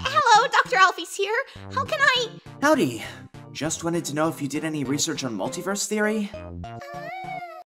Hello, Dr. Alphys here. How can I... Howdy. Just wanted to know if you did any research on multiverse theory? Uh,